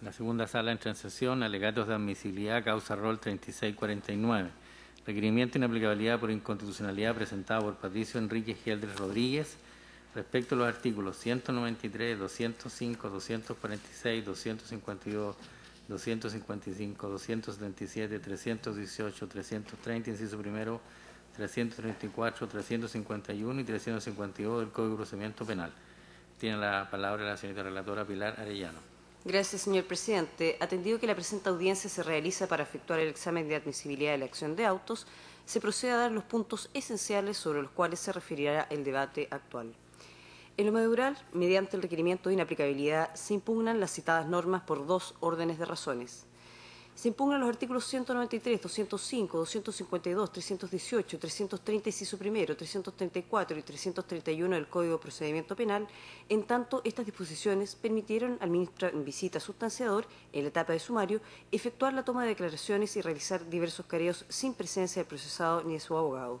La segunda sala en sesión. Alegatos de admisibilidad, causa rol 3649. Requerimiento de inaplicabilidad por inconstitucionalidad presentado por Patricio Enrique Geldres Rodríguez respecto a los artículos 193, 205, 246, 252, 255, 277, 318, 330, inciso primero, 334, 351 y 352 del Código de Procedimiento Penal. Tiene la palabra la señorita relatora Pilar Arellano. Gracias, señor presidente. Atendido que la presente audiencia se realiza para efectuar el examen de admisibilidad de la acción de autos, se procede a dar los puntos esenciales sobre los cuales se referirá el debate actual. En lo medular, mediante el requerimiento de inaplicabilidad, se impugnan las citadas normas por dos órdenes de razones. Se impugnan los artículos 193, 205, 252, 318, 330, inciso primero, 334 y 331 del Código de Procedimiento Penal, en tanto estas disposiciones permitieron al ministro en visita sustanciador, en la etapa de sumario, efectuar la toma de declaraciones y realizar diversos careos sin presencia del procesado ni de su abogado.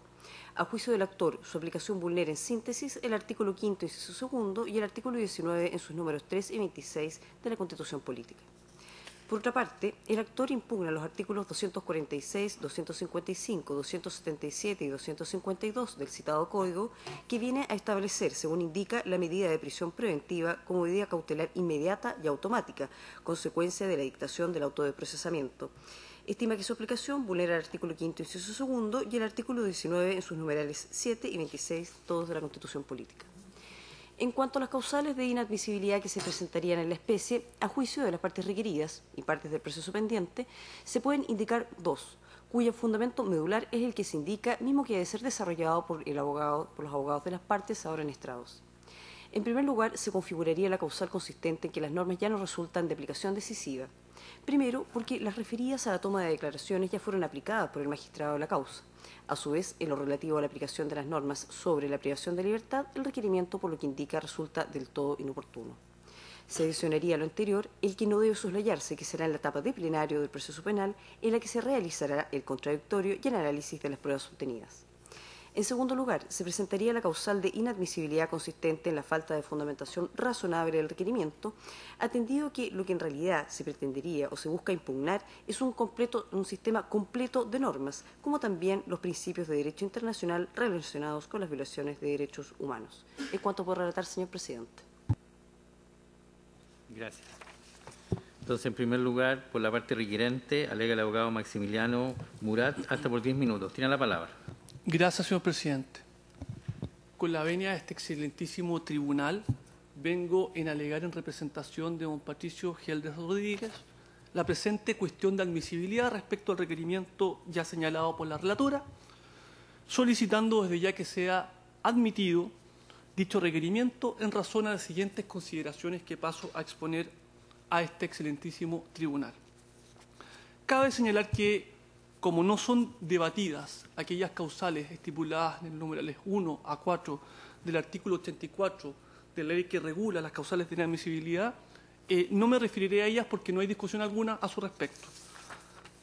A juicio del actor, su aplicación vulnera en síntesis el artículo 5, inciso segundo, y el artículo 19 en sus números 3 y 26 de la Constitución Política. Por otra parte, el actor impugna los artículos 246, 255, 277 y 252 del citado código, que viene a establecer, según indica, la medida de prisión preventiva como medida cautelar inmediata y automática, consecuencia de la dictación del auto de procesamiento. Estima que su aplicación vulnera el artículo 5, inciso segundo, y el artículo 19 en sus numerales 7 y 26, todos de la Constitución Política. En cuanto a las causales de inadmisibilidad que se presentarían en la especie, a juicio de las partes requeridas y partes del proceso pendiente, se pueden indicar dos, cuyo fundamento medular es el que se indica, mismo que debe ser desarrollado por, por los abogados de las partes ahora en estrados. En primer lugar, se configuraría la causal consistente en que las normas ya no resultan de aplicación decisiva. Primero, porque las referidas a la toma de declaraciones ya fueron aplicadas por el magistrado de la causa. A su vez, en lo relativo a la aplicación de las normas sobre la privación de libertad, el requerimiento, por lo que indica, resulta del todo inoportuno. Se adicionaría lo anterior el que no debe soslayarse que será en la etapa de plenario del proceso penal en la que se realizará el contradictorio y el análisis de las pruebas obtenidas. En segundo lugar, se presentaría la causal de inadmisibilidad consistente en la falta de fundamentación razonable del requerimiento, atendido que lo que en realidad se pretendería o se busca impugnar es un, completo, un sistema completo de normas, como también los principios de derecho internacional relacionados con las violaciones de derechos humanos. En cuanto puedo relatar, señor presidente. Gracias. Entonces, en primer lugar, por la parte requerente, alega el abogado Maximiliano Murat, hasta por 10 minutos. Tiene la palabra. Gracias, señor presidente. Con la venia de este excelentísimo tribunal, vengo en alegar en representación de don Patricio Geldes Rodríguez la presente cuestión de admisibilidad respecto al requerimiento ya señalado por la relatora, solicitando desde ya que sea admitido dicho requerimiento en razón a las siguientes consideraciones que paso a exponer a este excelentísimo tribunal. Cabe señalar que como no son debatidas aquellas causales estipuladas en el numerales 1 a 4 del artículo 84 de la ley que regula las causales de inadmisibilidad, eh, no me referiré a ellas porque no hay discusión alguna a su respecto.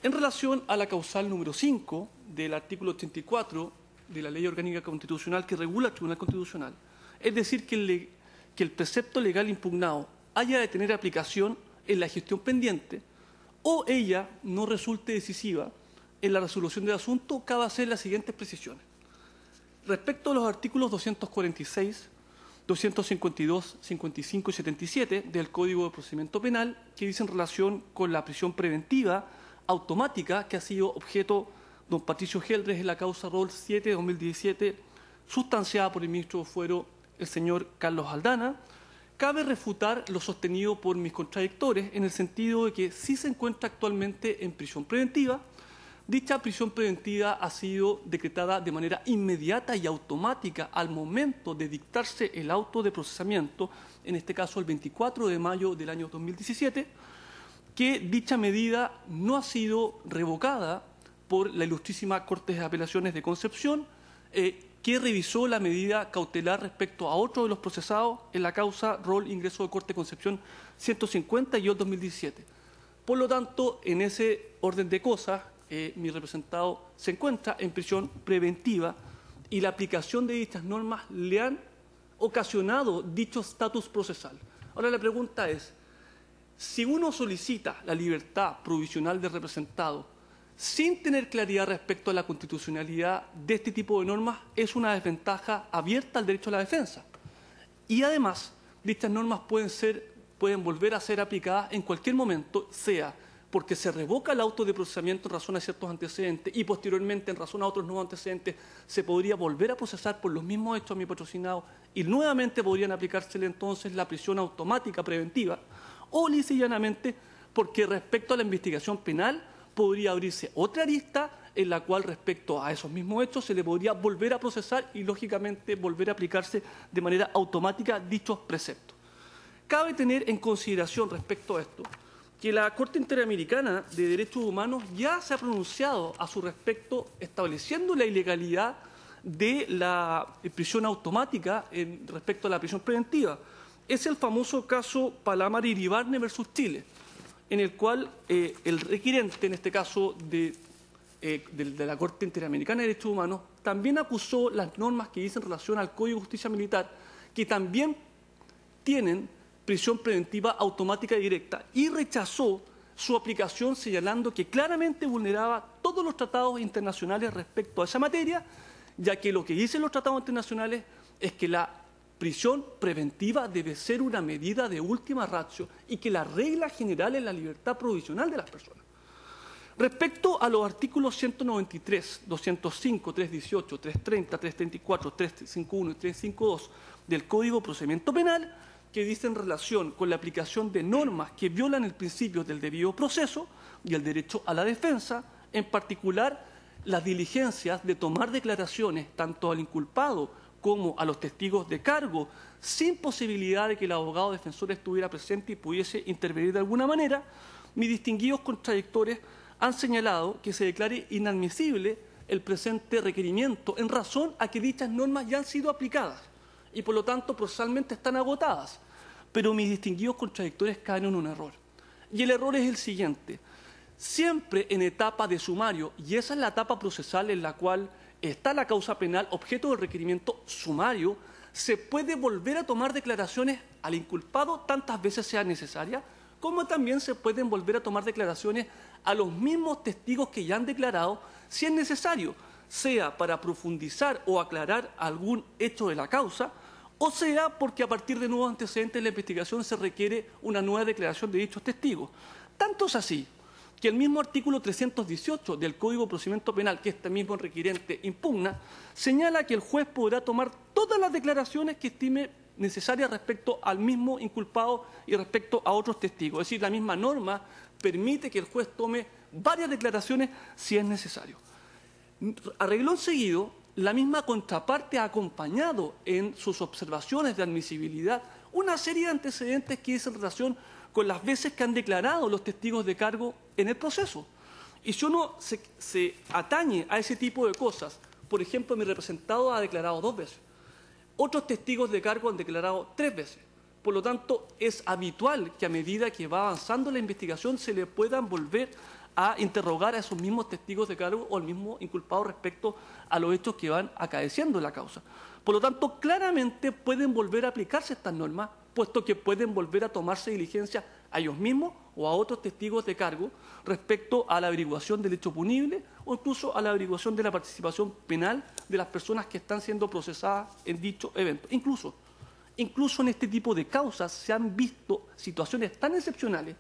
En relación a la causal número 5 del artículo 84 de la Ley Orgánica Constitucional que regula el Tribunal Constitucional, es decir, que que el precepto legal impugnado haya de tener aplicación en la gestión pendiente o ella no resulte decisiva en la resolución del asunto, cabe hacer las siguientes precisiones. Respecto a los artículos 246, 252, 55 y 77 del Código de Procedimiento Penal, que dicen relación con la prisión preventiva automática que ha sido objeto don Patricio Geldres en la causa ROL 7 de 2017, sustanciada por el ministro de Fuero, el señor Carlos Aldana, cabe refutar lo sostenido por mis contradictores en el sentido de que sí se encuentra actualmente en prisión preventiva, Dicha prisión preventiva ha sido decretada de manera inmediata y automática al momento de dictarse el auto de procesamiento, en este caso el 24 de mayo del año 2017, que dicha medida no ha sido revocada por la ilustrísima Corte de Apelaciones de Concepción, eh, que revisó la medida cautelar respecto a otro de los procesados en la causa rol ingreso de Corte de Concepción 150 y 2017. Por lo tanto, en ese orden de cosas, eh, mi representado se encuentra en prisión preventiva y la aplicación de dichas normas le han ocasionado dicho estatus procesal. Ahora la pregunta es, si uno solicita la libertad provisional del representado sin tener claridad respecto a la constitucionalidad de este tipo de normas, es una desventaja abierta al derecho a la defensa. Y además, dichas normas pueden, ser, pueden volver a ser aplicadas en cualquier momento, sea porque se revoca el auto de procesamiento en razón a ciertos antecedentes y posteriormente en razón a otros nuevos antecedentes se podría volver a procesar por los mismos hechos a mi patrocinado y nuevamente podrían aplicársele entonces la prisión automática preventiva o llanamente porque respecto a la investigación penal podría abrirse otra lista en la cual respecto a esos mismos hechos se le podría volver a procesar y lógicamente volver a aplicarse de manera automática dichos preceptos. Cabe tener en consideración respecto a esto que la Corte Interamericana de Derechos Humanos ya se ha pronunciado a su respecto estableciendo la ilegalidad de la prisión automática en respecto a la prisión preventiva. Es el famoso caso Palamar Iribarne versus Chile, en el cual eh, el requirente, en este caso de, eh, de, la Corte Interamericana de Derechos Humanos, también acusó las normas que dicen relación al Código de Justicia Militar, que también tienen prisión preventiva automática y directa y rechazó su aplicación señalando que claramente vulneraba todos los tratados internacionales respecto a esa materia, ya que lo que dicen los tratados internacionales es que la prisión preventiva debe ser una medida de última ratio y que la regla general es la libertad provisional de las personas. Respecto a los artículos 193, 205, 318, 330, 334, 351 y 352 del Código de Procedimiento Penal, que dicen relación con la aplicación de normas que violan el principio del debido proceso y el derecho a la defensa, en particular las diligencias de tomar declaraciones tanto al inculpado como a los testigos de cargo, sin posibilidad de que el abogado defensor estuviera presente y pudiese intervenir de alguna manera, mis distinguidos contradictores han señalado que se declare inadmisible el presente requerimiento en razón a que dichas normas ya han sido aplicadas y por lo tanto procesalmente están agotadas pero mis distinguidos contradictores caen en un error. Y el error es el siguiente. Siempre en etapa de sumario, y esa es la etapa procesal en la cual está la causa penal objeto del requerimiento sumario, se puede volver a tomar declaraciones al inculpado tantas veces sea necesaria, como también se pueden volver a tomar declaraciones a los mismos testigos que ya han declarado si es necesario, sea para profundizar o aclarar algún hecho de la causa, o sea porque a partir de nuevos antecedentes de la investigación se requiere una nueva declaración de dichos testigos. Tanto es así que el mismo artículo 318 del Código de Procedimiento Penal, que este mismo requirente impugna, señala que el juez podrá tomar todas las declaraciones que estime necesarias respecto al mismo inculpado y respecto a otros testigos. Es decir, la misma norma permite que el juez tome varias declaraciones si es necesario. Arregló seguido, la misma contraparte ha acompañado en sus observaciones de admisibilidad una serie de antecedentes que es en relación con las veces que han declarado los testigos de cargo en el proceso. Y si uno se, atañe a ese tipo de cosas, por ejemplo, mi representado ha declarado dos veces, otros testigos de cargo han declarado tres veces. Por lo tanto, es habitual que a medida que va avanzando la investigación se le puedan volver a interrogar a esos mismos testigos de cargo o al mismo inculpado respecto a los hechos que van acaeciendo en la causa. Por lo tanto, claramente pueden volver a aplicarse estas normas, puesto que pueden volver a tomarse diligencia a ellos mismos o a otros testigos de cargo respecto a la averiguación del hecho punible o incluso a la averiguación de la participación penal de las personas que están siendo procesadas en dicho evento. Incluso, incluso en este tipo de causas se han visto situaciones tan excepcionales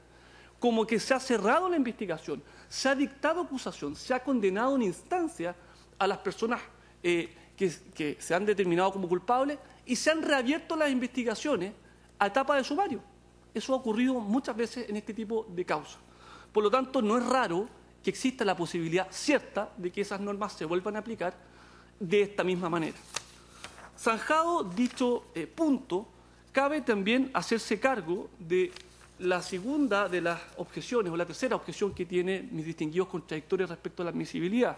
como que se ha cerrado la investigación, se ha dictado acusación, se ha condenado en instancia a las personas eh, que, se han determinado como culpables y se han reabierto las investigaciones a etapa de sumario. Eso ha ocurrido muchas veces en este tipo de causas. Por lo tanto, no es raro que exista la posibilidad cierta de que esas normas se vuelvan a aplicar de esta misma manera. Zanjado dicho eh, punto, cabe también hacerse cargo de la segunda de las objeciones, o la tercera objeción que tiene mis distinguidos contradictores respecto a la admisibilidad,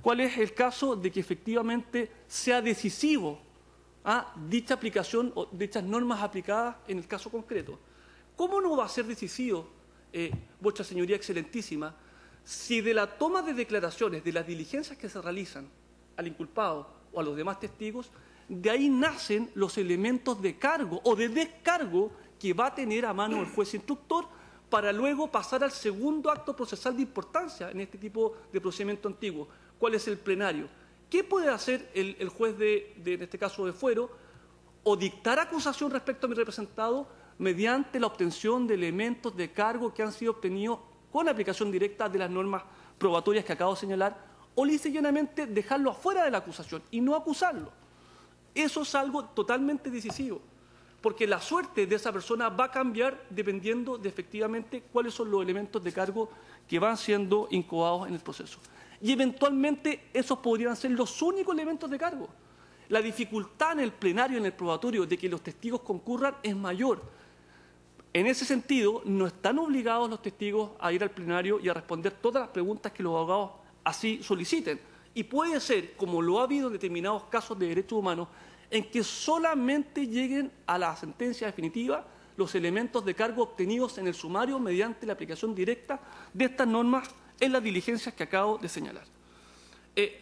¿cuál es el caso de que efectivamente sea decisivo a dicha aplicación o dichas normas aplicadas en el caso concreto? ¿Cómo no va a ser decisivo, eh, vuestra señoría excelentísima, si de la toma de declaraciones, de las diligencias que se realizan al inculpado o a los demás testigos, de ahí nacen los elementos de cargo o de descargo que va a tener a mano el juez instructor para luego pasar al segundo acto procesal de importancia en este tipo de procedimiento antiguo. ¿Cuál es el plenario? ¿Qué puede hacer el, juez de, en este caso, de fuero? O dictar acusación respecto a mi representado mediante la obtención de elementos de cargo que han sido obtenidos con aplicación directa de las normas probatorias que acabo de señalar, o lisa dejarlo afuera de la acusación y no acusarlo. Eso es algo totalmente decisivo, porque la suerte de esa persona va a cambiar dependiendo de efectivamente cuáles son los elementos de cargo que van siendo incubados en el proceso. Y eventualmente esos podrían ser los únicos elementos de cargo. La dificultad en el plenario, en el probatorio, de que los testigos concurran es mayor. En ese sentido, no están obligados los testigos a ir al plenario y a responder todas las preguntas que los abogados así soliciten. Y puede ser, como lo ha habido en determinados casos de derechos humanos, en que solamente lleguen a la sentencia definitiva los elementos de cargo obtenidos en el sumario mediante la aplicación directa de estas normas en las diligencias que acabo de señalar. Eh,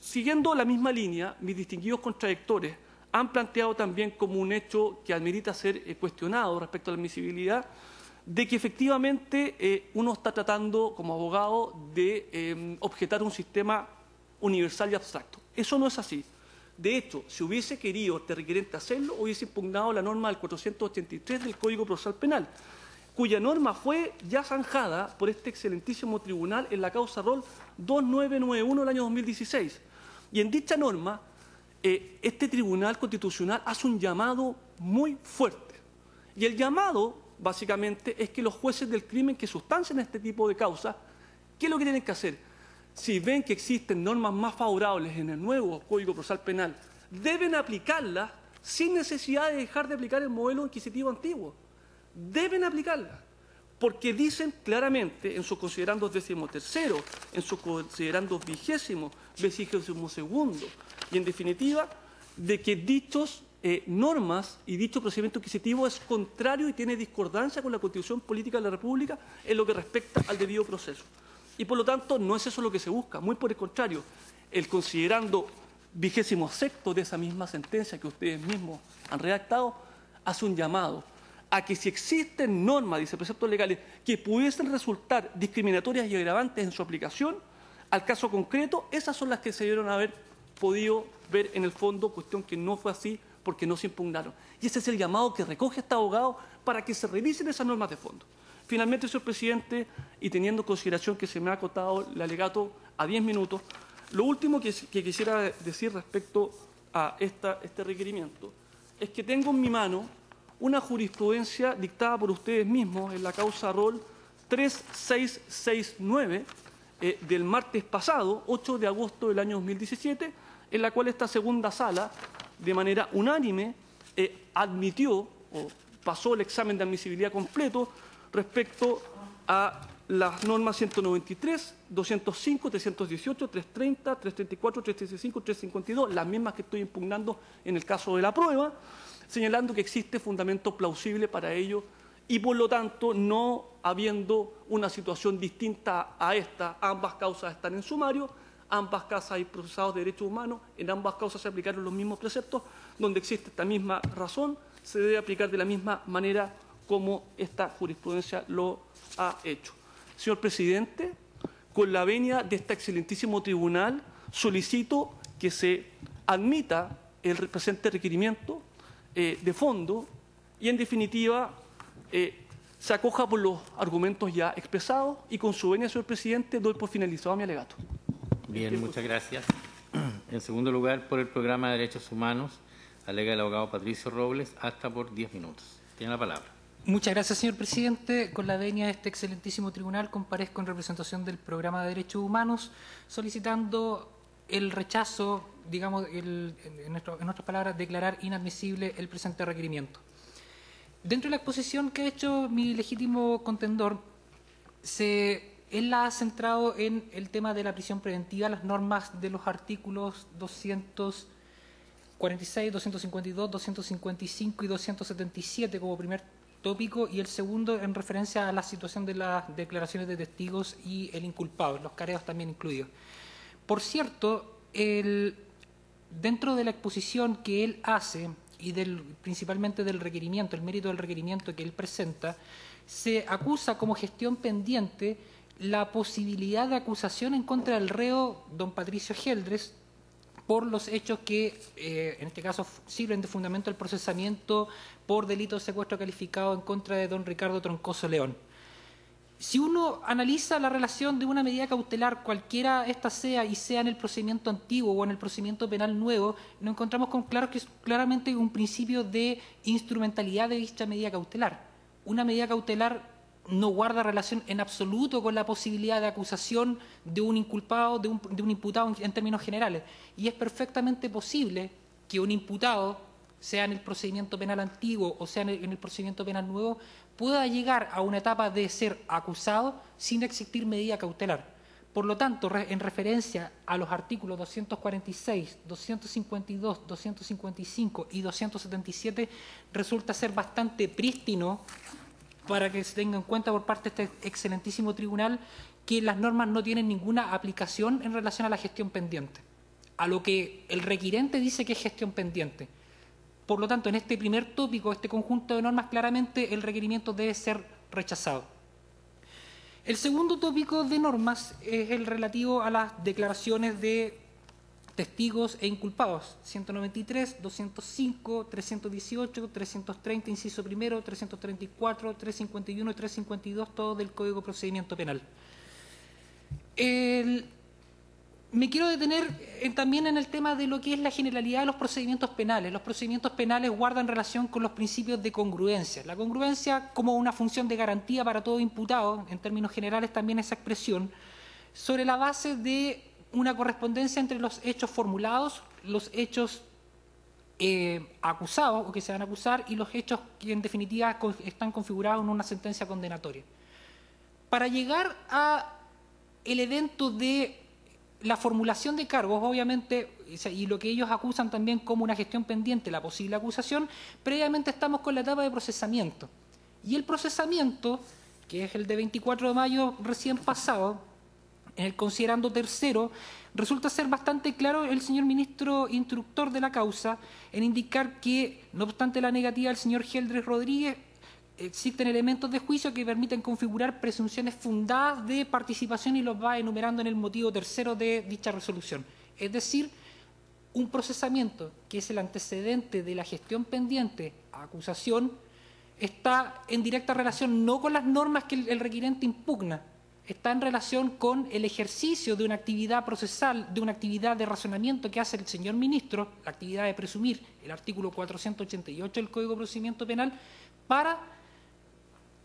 siguiendo la misma línea, mis distinguidos contradictores han planteado también como un hecho que admita ser eh, cuestionado respecto a la admisibilidad de que efectivamente eh, uno está tratando como abogado de objetar un sistema universal y abstracto. Eso no es así. De hecho, si hubiese querido requerente hacerlo, hubiese impugnado la norma del 483 del Código Procesal Penal, cuya norma fue ya zanjada por este excelentísimo tribunal en la causa ROL 2991 del año 2016. Y en dicha norma, eh, este tribunal constitucional hace un llamado muy fuerte. Y el llamado básicamente, es que los jueces del crimen que sustancian este tipo de causas, ¿qué es lo que tienen que hacer? Si ven que existen normas más favorables en el nuevo Código Procesal Penal, deben aplicarlas sin necesidad de dejar de aplicar el modelo inquisitivo antiguo. Deben aplicarlas, porque dicen claramente en sus considerandos décimo tercero, en sus considerandos vigésimo, vigésimo segundo, y en definitiva, de que dichos eh, normas y dicho procedimiento adquisitivo es contrario y tiene discordancia con la Constitución Política de la República en lo que respecta al debido proceso. Y por lo tanto no es eso lo que se busca, muy por el contrario, el considerando vigésimo sexto de esa misma sentencia que ustedes mismos han redactado, hace un llamado a que si existen normas, dice preceptos legales, que pudiesen resultar discriminatorias y agravantes en su aplicación, al caso concreto, esas son las que se debieron haber podido ver en el fondo, cuestión que no fue así porque no se impugnaron. Y ese es el llamado que recoge este abogado para que se revisen esas normas de fondo. Finalmente, señor presidente, y teniendo en consideración que se me ha acotado el alegato a 10 minutos, lo último que, quisiera decir respecto a este requerimiento es que tengo en mi mano una jurisprudencia dictada por ustedes mismos en la causa ROL 3669 eh, del martes pasado, 8 de agosto del año 2017, en la cual esta segunda sala de manera unánime eh, admitió o pasó el examen de admisibilidad completo respecto a las normas 193, 205, 318, 330, 334, 335, 352, las mismas que estoy impugnando en el caso de la prueba, señalando que existe fundamento plausible para ello y por lo tanto no habiendo una situación distinta a esta, ambas causas están en sumario, ambas causas hay procesados de derechos humanos, en ambas causas se aplicaron los mismos preceptos, donde existe esta misma razón, se debe aplicar de la misma manera como esta jurisprudencia lo ha hecho. Señor presidente, con la venia de este excelentísimo tribunal, solicito que se admita el presente requerimiento eh, de fondo y, en definitiva, eh, se acoja por los argumentos ya expresados y con su venia, señor presidente, doy por finalizado mi alegato. Bien, muchas gracias. En segundo lugar, por el programa de Derechos Humanos, alega el abogado Patricio Robles, hasta por 10 minutos. Tiene la palabra. Muchas gracias, señor presidente. Con la venia de este excelentísimo tribunal, comparezco en representación del programa de Derechos Humanos, solicitando el rechazo, digamos, en, en otras palabras, declarar inadmisible el presente requerimiento. Dentro de la exposición que ha hecho mi legítimo contendor, se él la ha centrado en el tema de la prisión preventiva, las normas de los artículos 246, 252, 255 y 277 como primer tópico y el segundo en referencia a la situación de las declaraciones de testigos y el inculpado, los careos también incluidos. Por cierto, dentro de la exposición que él hace y del, principalmente del requerimiento, el mérito del requerimiento que él presenta, se acusa como gestión pendiente la posibilidad de acusación en contra del reo don Patricio Geldres por los hechos que, eh, en este caso, sirven de fundamento al procesamiento por delito de secuestro calificado en contra de don Ricardo Troncoso León. Si uno analiza la relación de una medida cautelar, cualquiera esta sea y sea en el procedimiento antiguo o en el procedimiento penal nuevo, nos encontramos con claro que es claramente un principio de instrumentalidad de dicha medida cautelar. Una medida cautelar no guarda relación en absoluto con la posibilidad de acusación de un inculpado, de un, imputado en, términos generales. Y es perfectamente posible que un imputado, sea en el procedimiento penal antiguo o sea el, en el procedimiento penal nuevo, pueda llegar a una etapa de ser acusado sin existir medida cautelar. Por lo tanto, en referencia a los artículos 246, 252, 255 y 277, resulta ser bastante prístino para que se tenga en cuenta por parte de este excelentísimo tribunal que las normas no tienen ninguna aplicación en relación a la gestión pendiente, a lo que el requirente dice que es gestión pendiente. Por lo tanto, en este primer tópico, este conjunto de normas, claramente el requerimiento debe ser rechazado. El segundo tópico de normas es el relativo a las declaraciones de testigos e inculpados. 193, 205, 318, 330, inciso primero, 334, 351 y 352, todo del Código de Procedimiento Penal. Me quiero detener en, también en el tema de lo que es la generalidad de los procedimientos penales. Los procedimientos penales guardan relación con los principios de congruencia. La congruencia como una función de garantía para todo imputado, en términos generales también esa expresión, sobre la base de una correspondencia entre los hechos formulados, los hechos eh, acusados o que se van a acusar y los hechos que en definitiva están configurados en una sentencia condenatoria. Para llegar a el evento de la formulación de cargos, obviamente, y lo que ellos acusan también como una gestión pendiente, la posible acusación, previamente estamos con la etapa de procesamiento. Y el procesamiento, que es el de 24 de mayo recién pasado, en el considerando tercero, resulta ser bastante claro el señor ministro instructor de la causa en indicar que, no obstante la negativa del señor Geldres Rodríguez, existen elementos de juicio que permiten configurar presunciones fundadas de participación y los va enumerando en el motivo tercero de dicha resolución. Es decir, un procesamiento que es el antecedente de la gestión pendiente a acusación está en directa relación no con las normas que el, requirente impugna, está en relación con el ejercicio de una actividad procesal, de una actividad de razonamiento que hace el señor ministro, la actividad de presumir el artículo 488 del Código de Procedimiento Penal, para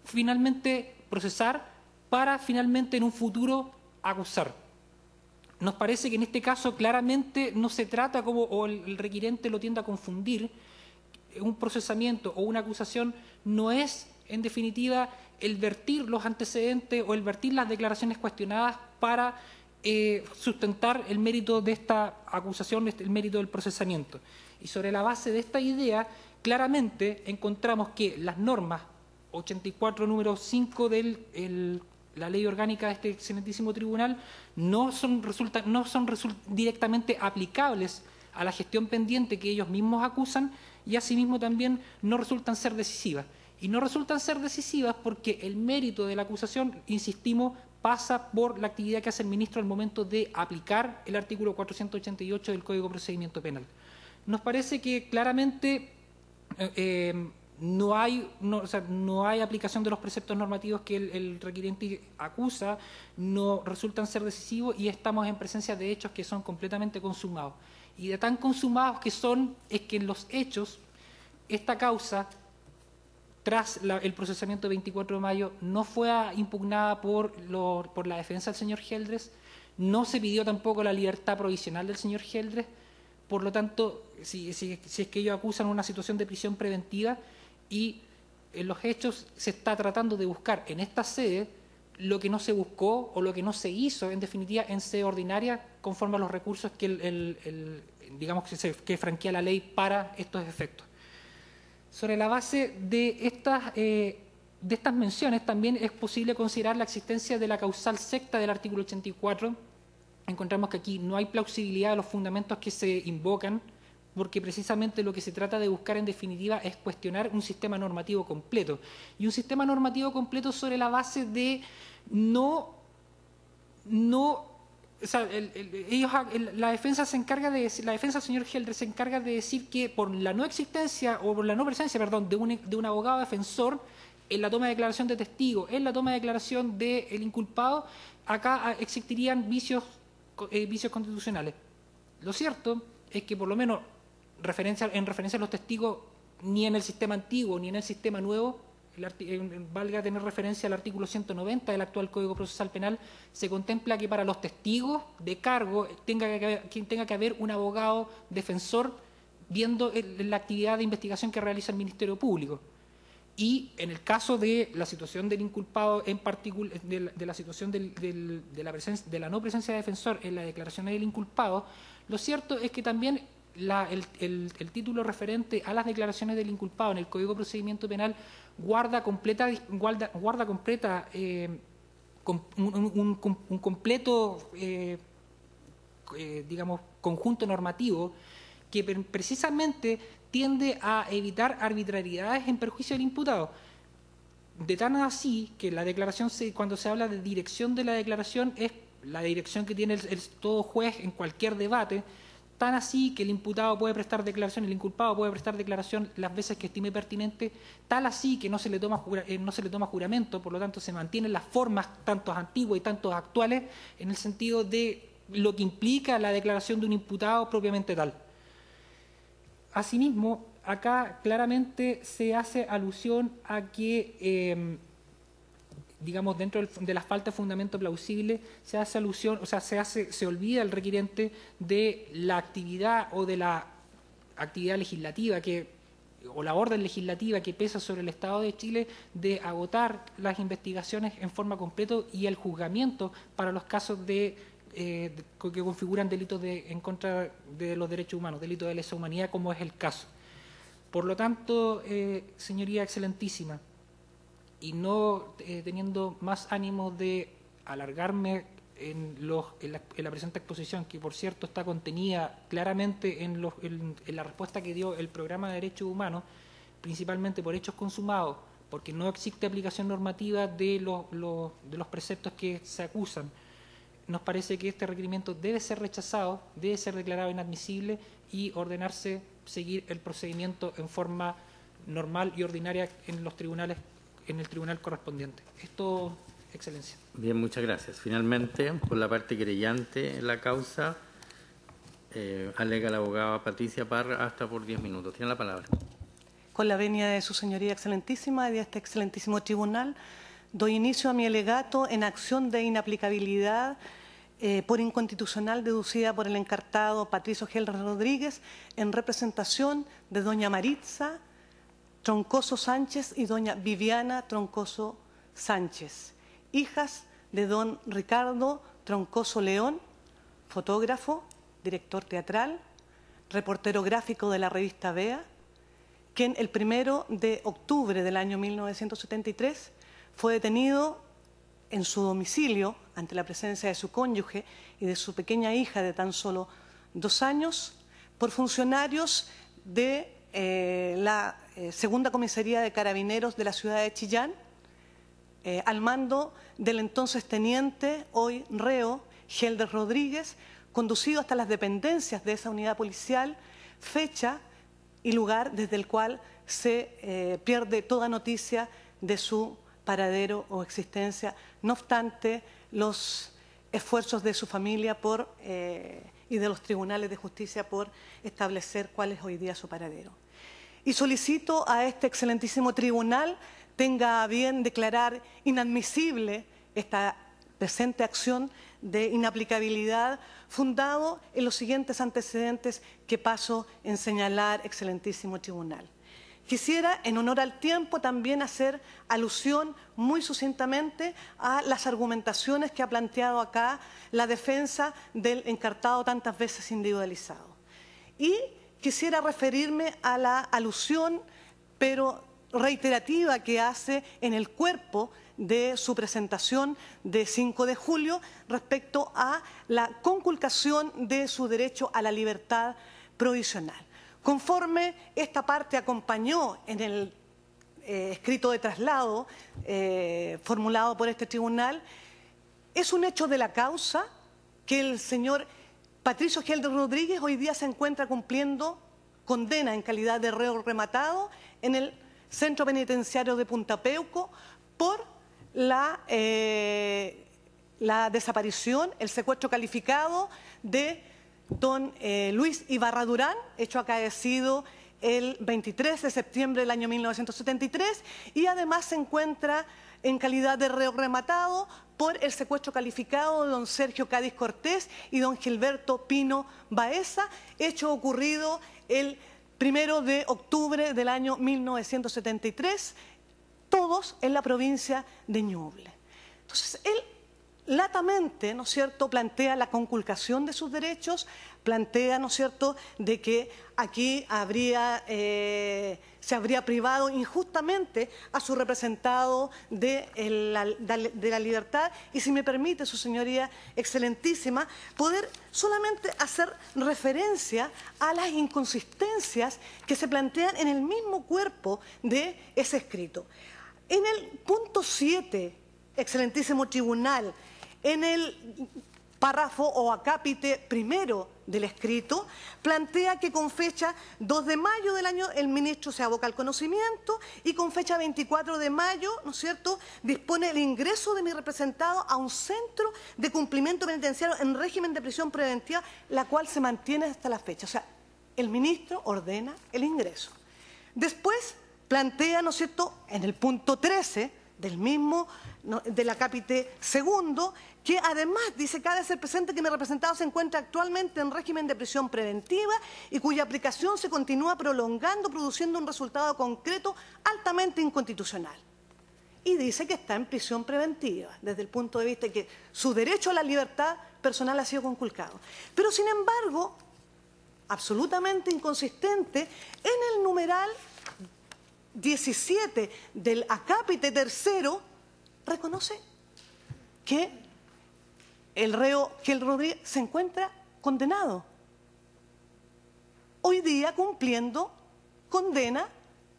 finalmente procesar para finalmente en un futuro acusar. Nos parece que en este caso claramente no se trata como o el requirente lo tiende a confundir, un procesamiento o una acusación no es en definitiva el vertir los antecedentes o el vertir las declaraciones cuestionadas para eh, sustentar el mérito de esta acusación, el mérito del procesamiento. Y sobre la base de esta idea, claramente encontramos que las normas 84, número 5 de la ley orgánica de este excelentísimo tribunal, no son, no son directamente aplicables a la gestión pendiente que ellos mismos acusan y asimismo también no resultan ser decisivas. Y no resultan ser decisivas porque el mérito de la acusación, insistimos, pasa por la actividad que hace el ministro al momento de aplicar el artículo 488 del Código de Procedimiento Penal. Nos parece que claramente eh, eh, no hay, no, no hay aplicación de los preceptos normativos que el, requirente acusa, no resultan ser decisivos y estamos en presencia de hechos que son completamente consumados. Y de tan consumados que son, es que en los hechos, esta causa, tras el procesamiento del 24 de mayo, no fue impugnada por, por la defensa del señor Geldres, no se pidió tampoco la libertad provisional del señor Geldres, por lo tanto, si, si, es que ellos acusan una situación de prisión preventiva, y en los hechos se está tratando de buscar en esta sede lo que no se buscó o lo que no se hizo, en definitiva, en sede ordinaria, conforme a los recursos que, el, digamos que, se, que franquea la ley para estos efectos. Sobre la base de estas, eh, de estas menciones, también es posible considerar la existencia de la causal secta del artículo 84. Encontramos que aquí no hay plausibilidad de los fundamentos que se invocan porque precisamente lo que se trata de buscar en definitiva es cuestionar un sistema normativo completo. Y un sistema normativo completo sobre la base de no, no ellos, la defensa se encarga de la defensa señor Helder se encarga de decir que por la no existencia o por la no presencia, perdón, de un, de un abogado defensor en la toma de declaración de testigo, en la toma de declaración del inculpado, acá ah, existirían vicios, eh, vicios constitucionales. Lo cierto es que por lo menos referencia, en referencia a los testigos, ni en el sistema antiguo ni en el sistema nuevo, valga tener referencia al artículo 190 del actual Código Procesal Penal, se contempla que para los testigos de cargo tenga que haber, tenga que haber un abogado defensor viendo la actividad de investigación que realiza el Ministerio Público. Y en el caso de la situación del inculpado, en particular, de, la situación de, la no presencia de defensor en la declaración del inculpado, lo cierto es que también el, título referente a las declaraciones del inculpado en el Código Procedimiento Penal guarda completa, guarda, guarda completa eh, un, completo, eh, eh, digamos, conjunto normativo que precisamente tiende a evitar arbitrariedades en perjuicio del imputado. De tan así que la declaración, cuando se habla de dirección de la declaración, es la dirección que tiene todo juez en cualquier debate, tan así que el imputado puede prestar declaración, el inculpado puede prestar declaración las veces que estime pertinente, tal así que no se le toma, eh, no se le toma juramento, por lo tanto se mantienen las formas tanto antiguas y tanto actuales en el sentido de lo que implica la declaración de un imputado propiamente tal. Asimismo, acá claramente se hace alusión a que em, digamos, dentro de la falta de fundamento plausible, se hace alusión, o sea, se, hace, se olvida el requiriente de la actividad o de la actividad legislativa que o la orden legislativa que pesa sobre el Estado de Chile de agotar las investigaciones en forma completa y el juzgamiento para los casos de, eh, que configuran delitos de, en contra de los derechos humanos, delitos de lesa humanidad, como es el caso. Por lo tanto, eh, señoría excelentísima, y no eh, teniendo más ánimo de alargarme en, los, en, la, presente exposición, que por cierto está contenida claramente en, los, en, la respuesta que dio el programa de derechos humanos, principalmente por hechos consumados, porque no existe aplicación normativa de los, de los preceptos que se acusan. Nos parece que este requerimiento debe ser rechazado, debe ser declarado inadmisible y ordenarse seguir el procedimiento en forma normal y ordinaria en los tribunales en el tribunal correspondiente. Esto, Excelencia. Bien, muchas gracias. Finalmente, por la parte querellante en la causa, eh, alega la abogada Patricia Parra hasta por diez minutos. Tiene la palabra. Con la venia de su señoría excelentísima y de este excelentísimo tribunal, doy inicio a mi alegato en acción de inaplicabilidad eh, por inconstitucional deducida por el encartado Patricio Gel Rodríguez en representación de doña Maritza Troncoso Sánchez y doña Viviana Troncoso Sánchez, hijas de don Ricardo Troncoso León, fotógrafo, director teatral, reportero gráfico de la revista Bea, quien el primero de octubre del año 1973 fue detenido en su domicilio ante la presencia de su cónyuge y de su pequeña hija de tan solo dos años por funcionarios de eh, la eh, segunda comisaría de carabineros de la ciudad de Chillán, eh, al mando del entonces teniente, hoy reo, Gelder Rodríguez, conducido hasta las dependencias de esa unidad policial, fecha y lugar desde el cual se pierde toda noticia de su paradero o existencia, no obstante los esfuerzos de su familia por, y de los tribunales de justicia por establecer cuál es hoy día su paradero y solicito a este excelentísimo tribunal tenga bien declarar inadmisible esta presente acción de inaplicabilidad fundado en los siguientes antecedentes que paso en señalar, excelentísimo tribunal. Quisiera, en honor al tiempo, también hacer alusión muy sucintamente a las argumentaciones que ha planteado acá la defensa del encartado tantas veces individualizado. Y quisiera referirme a la alusión, pero reiterativa, que hace en el cuerpo de su presentación de 5 de julio respecto a la conculcación de su derecho a la libertad provisional. Conforme esta parte acompañó en el eh, escrito de traslado eh, formulado por este tribunal, es un hecho de la causa que el señor Patricio Gelder Rodríguez hoy día se encuentra cumpliendo condena en calidad de reo rematado en el centro penitenciario de Punta Peuco por la, eh, la desaparición, el secuestro calificado de don Luis Ibarra Durán, hecho acaecido el 23 de septiembre del año 1973 y además se encuentra en calidad de reo rematado por el secuestro calificado de don Sergio Cádiz Cortés y don Gilberto Pino Baeza, hecho ocurrido el primero de octubre del año 1973, todos en la provincia de Ñuble. Entonces, él latamente, ¿no es cierto?, plantea la conculcación de sus derechos, plantea, ¿no es cierto?, de que aquí eh, se habría privado injustamente a su representado de, la, de la libertad y, si me permite, su señoría excelentísima, poder solamente hacer referencia a las inconsistencias que se plantean en el mismo cuerpo de ese escrito. En el punto 7, excelentísimo tribunal, en el párrafo o acápite primero del escrito, plantea que con fecha 2 de mayo del año el ministro se aboca al conocimiento y con fecha 24 de mayo, ¿no es cierto?, dispone el ingreso de mi representado a un centro de cumplimiento penitenciario en régimen de prisión preventiva, la cual se mantiene hasta la fecha. O sea, el ministro ordena el ingreso. Después plantea, ¿no es cierto?, en el punto 13 del mismo, del acápite segundo, que además dice que ha de ser presente que mi representado se encuentra actualmente en régimen de prisión preventiva y cuya aplicación se continúa prolongando, produciendo un resultado concreto altamente inconstitucional. Y dice que está en prisión preventiva, desde el punto de vista de que su derecho a la libertad personal ha sido conculcado. Pero, sin embargo, absolutamente inconsistente, en el numeral 17 del acápite tercero, reconoce que el reo Gil Rodríguez se encuentra condenado. Hoy día cumpliendo condena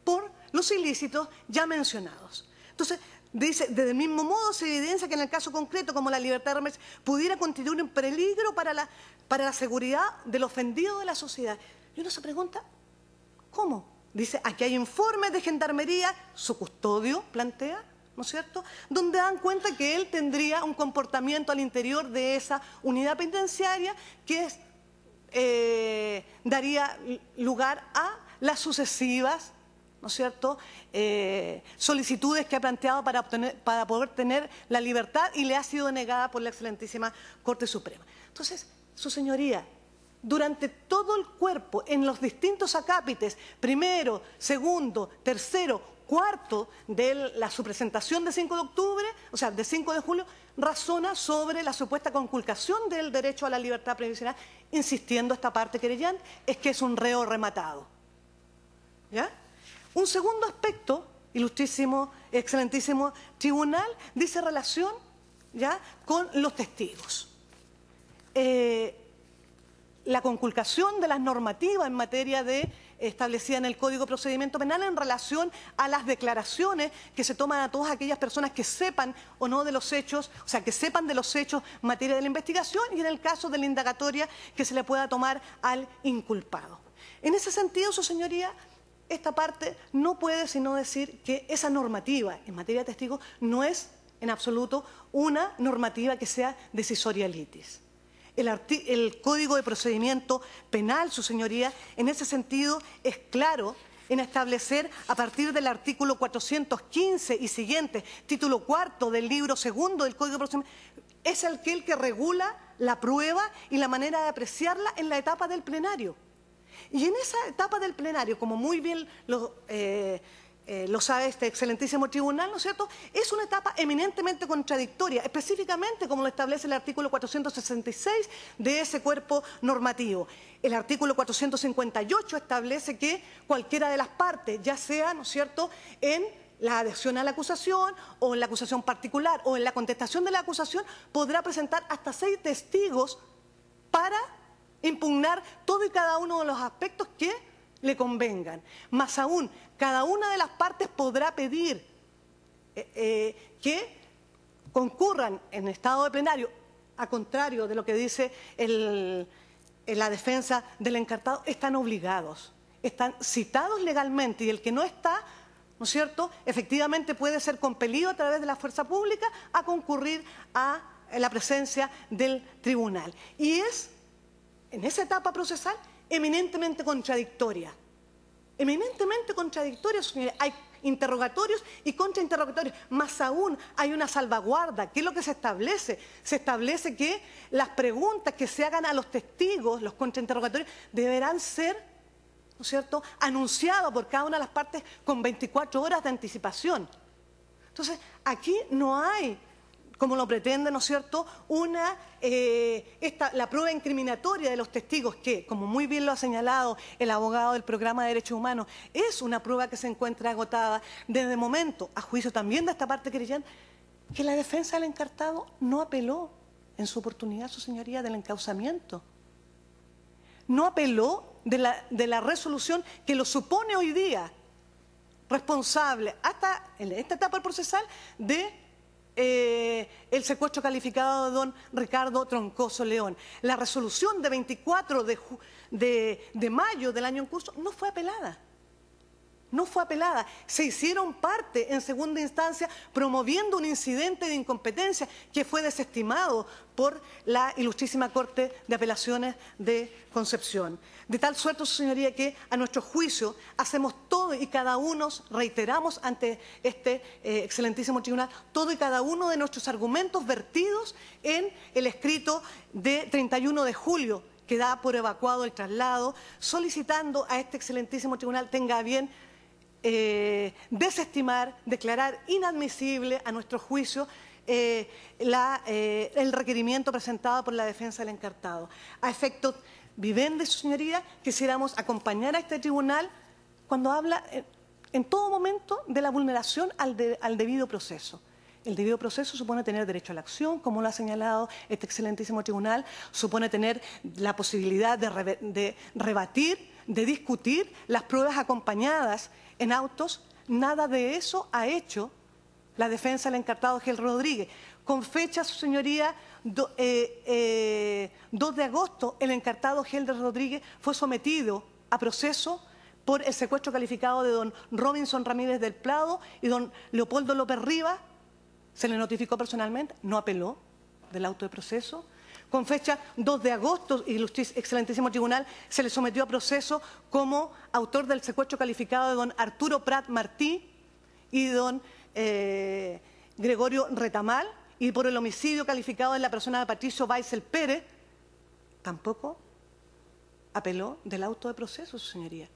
por los ilícitos ya mencionados. Entonces, dice, el mismo modo se evidencia que en el caso concreto, como la libertad de remes, pudiera constituir un peligro para la, para la seguridad del ofendido de la sociedad. Y uno se pregunta, ¿cómo? Dice, aquí hay informes de gendarmería, su custodio plantea, ¿no es cierto?, donde dan cuenta que él tendría un comportamiento al interior de esa unidad penitenciaria que eh, daría lugar a las sucesivas, ¿no es cierto?, eh, solicitudes que ha planteado para, para poder tener la libertad y le ha sido negada por la excelentísima Corte Suprema. Entonces, su señoría, durante todo el cuerpo, en los distintos acápites, primero, segundo, tercero, cuarto de la, su presentación de 5 de octubre, o sea, de 5 de julio, razona sobre la supuesta conculcación del derecho a la libertad previsional, insistiendo esta parte querellante, es que es un reo rematado. ¿Ya? Un segundo aspecto, ilustrísimo, excelentísimo tribunal, dice relación ¿ya? con los testigos. Eh, la conculcación de las normativas en materia de establecida en el Código de Procedimiento Penal en relación a las declaraciones que se toman a todas aquellas personas que sepan o no de los hechos, o sea, que sepan de los hechos en materia de la investigación y en el caso de la indagatoria que se le pueda tomar al inculpado. En ese sentido, su señoría, esta parte no puede sino decir que esa normativa en materia de testigos no es en absoluto una normativa que sea decisorialitis. El, Código de Procedimiento Penal, su señoría, en ese sentido es claro en establecer a partir del artículo 415 y siguiente, título cuarto del libro segundo del Código de Procedimiento, es aquel que regula la prueba y la manera de apreciarla en la etapa del plenario. Y en esa etapa del plenario, como muy bien lo eh, eh, lo sabe este excelentísimo tribunal, ¿no es cierto?, es una etapa eminentemente contradictoria, específicamente como lo establece el artículo 466 de ese cuerpo normativo. El artículo 458 establece que cualquiera de las partes, ya sea, ¿no es cierto?, en la adhesión a la acusación o en la acusación particular o en la contestación de la acusación, podrá presentar hasta seis testigos para impugnar todo y cada uno de los aspectos que le convengan. Más aún, cada una de las partes podrá pedir eh, eh, que concurran en estado de plenario, a contrario de lo que dice la defensa del encartado, están obligados, están citados legalmente y el que no está, ¿no es cierto?, efectivamente puede ser compelido a través de la fuerza pública a concurrir a la presencia del tribunal. Y es, en esa etapa procesal, eminentemente contradictoria. Eminentemente contradictoria, señoría. Hay interrogatorios y contrainterrogatorios. Más aún, hay una salvaguarda. ¿Qué es lo que se establece? Se establece que las preguntas que se hagan a los testigos, los contrainterrogatorios, deberán ser, ¿no es cierto?, anunciados por cada una de las partes con 24 horas de anticipación. Entonces, aquí no hay como lo pretende, ¿no es cierto?, una, eh, la prueba incriminatoria de los testigos, que, como muy bien lo ha señalado el abogado del programa de Derechos Humanos, es una prueba que se encuentra agotada desde el momento, a juicio también de esta parte creyente, que la defensa del encartado no apeló en su oportunidad, su señoría, del encausamiento. No apeló de la, de la resolución que lo supone hoy día responsable hasta en esta etapa procesal de eh, el secuestro calificado de don Ricardo Troncoso León. La resolución de 24 de, de mayo del año en curso no fue apelada no fue apelada. Se hicieron parte en segunda instancia promoviendo un incidente de incompetencia que fue desestimado por la Ilustrísima Corte de Apelaciones de Concepción. De tal suerte, su señoría, que a nuestro juicio hacemos todo y cada uno, reiteramos ante este eh, excelentísimo tribunal, todo y cada uno de nuestros argumentos vertidos en el escrito de 31 de julio que da por evacuado el traslado, solicitando a este excelentísimo tribunal tenga bien eh, desestimar, declarar inadmisible a nuestro juicio eh, eh, el requerimiento presentado por la defensa del encartado. A efectos de su señoría, quisiéramos acompañar a este tribunal cuando habla en todo momento de la vulneración al, debido proceso. El debido proceso supone tener derecho a la acción, como lo ha señalado este excelentísimo tribunal, supone tener la posibilidad de rebatir, de discutir las pruebas acompañadas en autos, nada de eso ha hecho la defensa del encartado Gel Rodríguez. Con fecha, su señoría, 2 eh, eh, de agosto, el encartado Gel Rodríguez fue sometido a proceso por el secuestro calificado de don Robinson Ramírez del Plado y don Leopoldo López Rivas. Se le notificó personalmente, no apeló del auto de proceso con fecha 2 de agosto, el excelentísimo tribunal se le sometió a proceso como autor del secuestro calificado de don Arturo Prat Martí y don eh, Gregorio Retamal, y por el homicidio calificado de la persona de Patricio Weissel Pérez, tampoco apeló del auto de proceso, su señoría.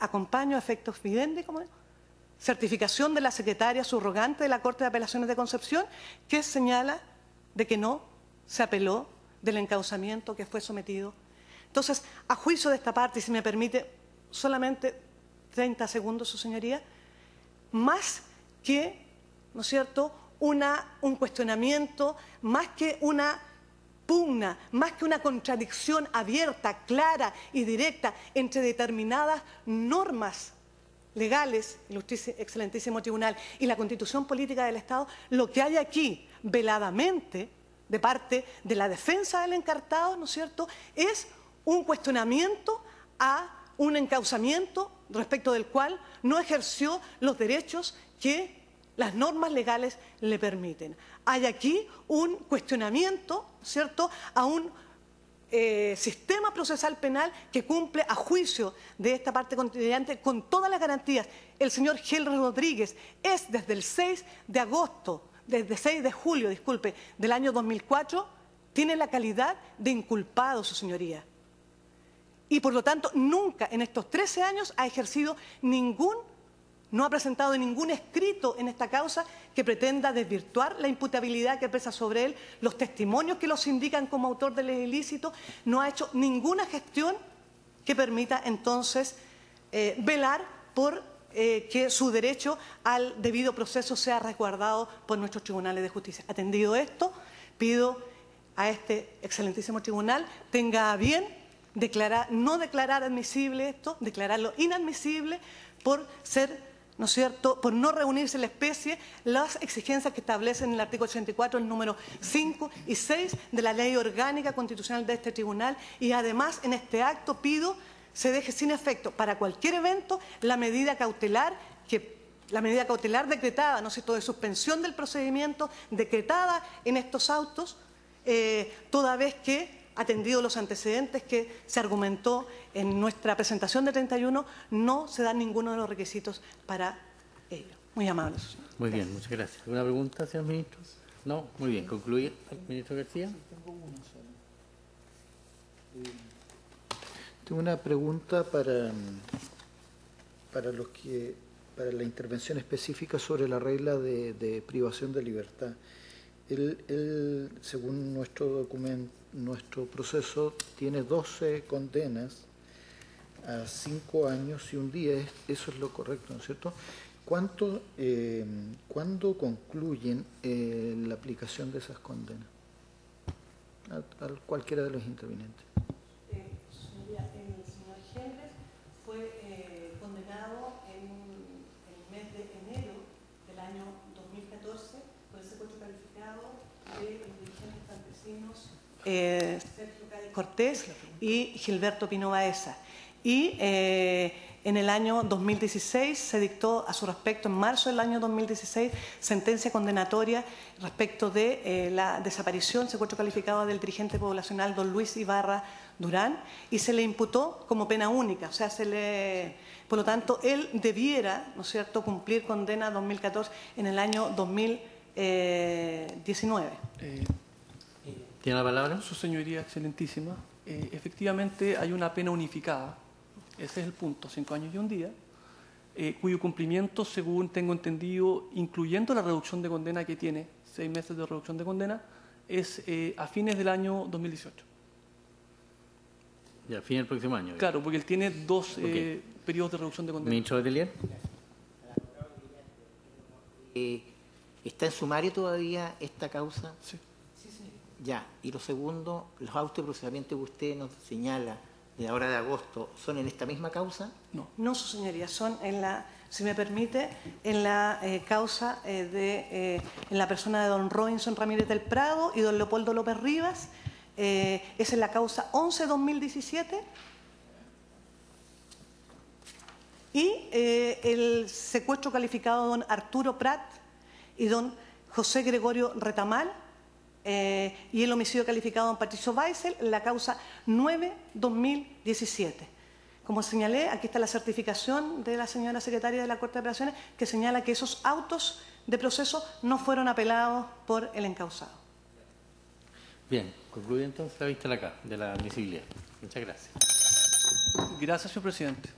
acompaño efectos videntes, como certificación de la secretaria subrogante de la Corte de Apelaciones de Concepción, que señala de que no se apeló del encauzamiento que fue sometido. Entonces, a juicio de esta parte, si me permite solamente 30 segundos, su señoría, más que, ¿no es cierto?, una, un cuestionamiento, más que una pugna, más que una contradicción abierta, clara y directa entre determinadas normas legales, el excelentísimo tribunal, y la constitución política del Estado, lo que hay aquí veladamente de parte de la defensa del encartado, ¿no es cierto?, es un cuestionamiento a un encauzamiento respecto del cual no ejerció los derechos que las normas legales le permiten. Hay aquí un cuestionamiento, ¿cierto?, a un eh, sistema procesal penal que cumple a juicio de esta parte contribuyente con todas las garantías. El señor Gil Rodríguez es desde el 6 de agosto desde 6 de julio, disculpe, del año 2004, tiene la calidad de inculpado, su señoría. Y por lo tanto, nunca en estos 13 años ha ejercido ningún, no ha presentado ningún escrito en esta causa que pretenda desvirtuar la imputabilidad que pesa sobre él, los testimonios que los indican como autor del ilícito, no ha hecho ninguna gestión que permita entonces eh, velar por eh, que su derecho al debido proceso sea resguardado por nuestros tribunales de justicia. Atendido esto, pido a este excelentísimo tribunal tenga bien declarar, no declarar admisible esto, declararlo inadmisible por ser, ¿no es cierto?, por no reunirse la especie las exigencias que establecen el artículo 84, el número 5 y 6 de la Ley Orgánica Constitucional de este Tribunal y además en este acto pido se deje sin efecto para cualquier evento la medida cautelar que la medida cautelar decretada, ¿no es cierto?, de suspensión del procedimiento decretada en estos autos, eh, toda vez que atendido los antecedentes que se argumentó en nuestra presentación de 31, no se dan ninguno de los requisitos para ello. Muy amables. Muy bien, muchas gracias. ¿Alguna pregunta, señor ministro? No, muy bien. ¿Concluye, ministro García? Tengo una pregunta para, para los que para la intervención específica sobre la regla de, privación de libertad. Él, según nuestro documento, nuestro proceso, tiene 12 condenas a 5 años y un día. Eso es lo correcto, ¿no es cierto? ¿Cuánto, eh, ¿Cuándo concluyen eh, la aplicación de esas condenas? A cualquiera de los intervinientes. Eh, Cortés y Gilberto Pino Baeza. Y eh, en el año 2016 se dictó a su respecto, en marzo del año 2016, sentencia condenatoria respecto de eh, la desaparición, secuestro calificado del dirigente poblacional don Luis Ibarra Durán y se le imputó como pena única, o sea, se le, por lo tanto, él debiera, ¿no cierto?, cumplir condena 2014 en el año 2019. ¿Tiene la palabra? Su señoría, excelentísima. Eh, efectivamente, hay una pena unificada, ese es el punto, cinco años y un día, eh, cuyo cumplimiento, según tengo entendido, incluyendo la reducción de condena que tiene, seis meses de reducción de condena, es eh, a fines del año 2018. Ya, a fin del próximo año. Claro, porque él tiene dos periodos de reducción de condena. Ministro Betelier. ¿Está en sumario todavía esta causa? Sí. Ya, y lo segundo, los autos de procesamiento que usted nos señala de ahora de agosto, ¿son en esta misma causa? No. No, su señoría, son en la, si me permite, en la eh, causa eh, de, eh, en la persona de don Robinson Ramírez del Prado y don Leopoldo López Rivas, es en la causa 11-2017. Y el secuestro calificado de don Arturo Prat y don José Gregorio Retamal, eh, y el homicidio calificado en Patricio Weissel, la causa 9-2017. Como señalé, aquí está la certificación de la señora secretaria de la Corte de Operaciones que señala que esos autos de proceso no fueron apelados por el encausado. Bien, concluye entonces la vista de la, de la admisibilidad. Muchas gracias. Gracias, señor presidente.